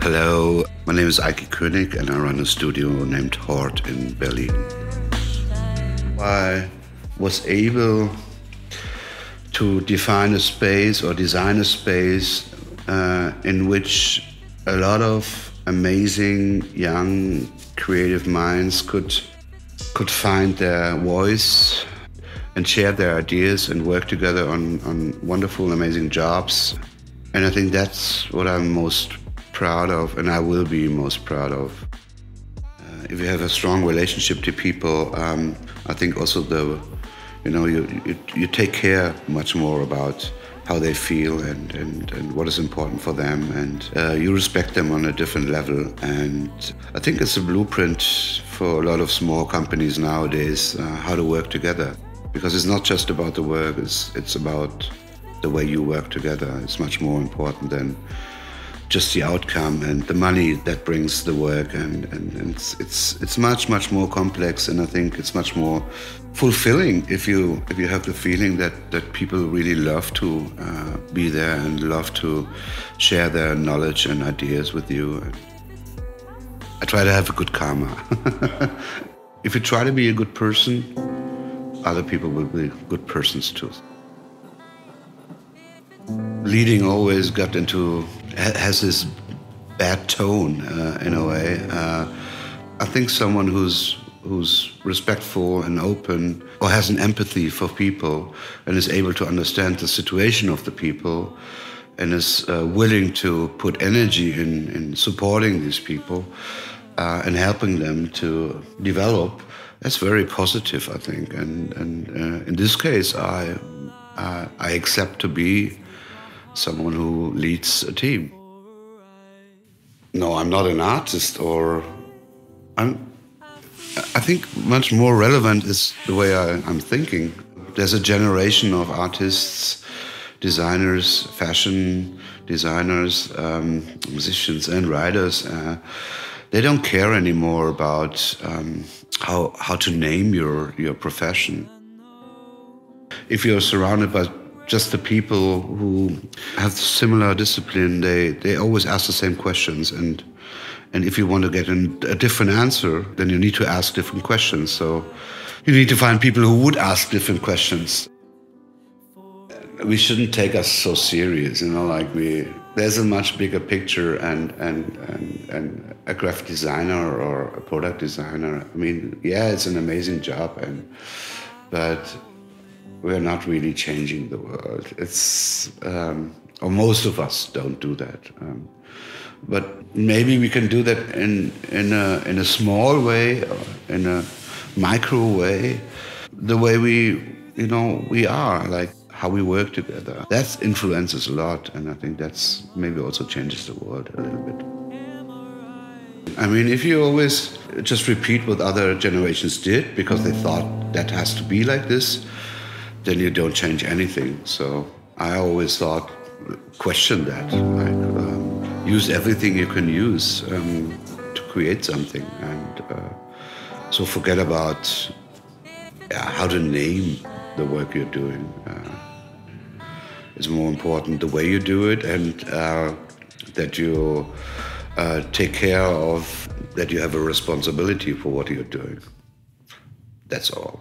Hello, my name is Eike König and I run a studio named Hort in Berlin. I was able to define a space or design a space uh, in which a lot of amazing young creative minds could could find their voice and share their ideas and work together on, on wonderful amazing jobs and i think that's what i'm most proud of and i will be most proud of uh, if you have a strong relationship to people um, i think also the you know you, you, you take care much more about how they feel and, and, and what is important for them. And uh, you respect them on a different level. And I think it's a blueprint for a lot of small companies nowadays uh, how to work together. Because it's not just about the work, it's, it's about the way you work together. It's much more important than just the outcome and the money that brings the work and, and, and, it's, it's it's much much more complex and I think it's much more fulfilling if you if you have the feeling that that people really love to uh, be there and love to share their knowledge and ideas with you. I try to have a good karma. if you try to be a good person, other people will be good persons too leading always got into has this bad tone uh, in a way. Uh, I think someone who's who's respectful and open or has an empathy for people and is able to understand the situation of the people and is uh, willing to put energy in, in supporting these people uh, and helping them to develop that's very positive i think and, and uh, in this case i i accept to be someone who leads a team. No, I'm not an artist, or I'm. I think much more relevant is the way I, am thinking. There's a generation of artists, designers, fashion designers, um, musicians, and writers. Uh, they don't care anymore about um, how how to name your your profession. If you're surrounded by just the people who have similar discipline, they, they always ask the same questions. And, and if you want to get an, a different answer, then you need to ask different questions. So you need to find people who would ask different questions. We shouldn't take us so serious, you know, like we, there's a much bigger picture and, and, and, and a graphic designer or a product designer. I mean, yeah, it's an amazing job and, but we're not really changing the world. It's, um, or most of us don't do that. Um, but maybe we can do that in, in, a, in a small way, in a micro way, the way we, you know, we are, like how we work together. That influences a lot, and I think that's maybe also changes the world a little bit. I mean, if you always just repeat what other generations did because they thought that has to be like this, then you don't change anything. So I always thought, question that, like um, use everything you can use um, to create something, and uh, so forget about yeah, how to name the work you're doing. Uh, it's more important the way you do it and uh, that you uh, take care of that you have a responsibility for what you're doing. That's all.